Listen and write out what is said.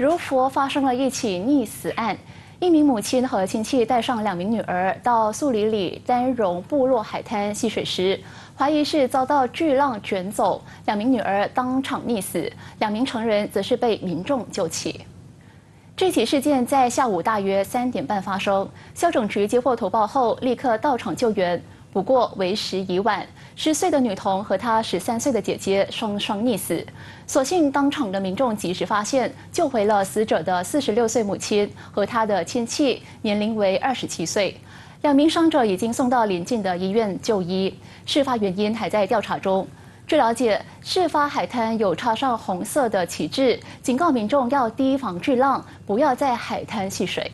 如佛发生了一起溺死案，一名母亲和亲戚带上两名女儿到素里里丹绒部落海滩戏水时，怀疑是遭到巨浪卷走，两名女儿当场溺死，两名成人则是被民众救起。这起事件在下午大约三点半发生，消整局接获投报后立刻到场救援。不过为时已晚，十岁的女童和她十三岁的姐姐双双溺死。所幸当场的民众及时发现，救回了死者的四十六岁母亲和她的亲戚，年龄为二十七岁。两名伤者已经送到邻近的医院就医，事发原因还在调查中。据了解，事发海滩有插上红色的旗帜，警告民众要提防巨浪，不要在海滩戏水。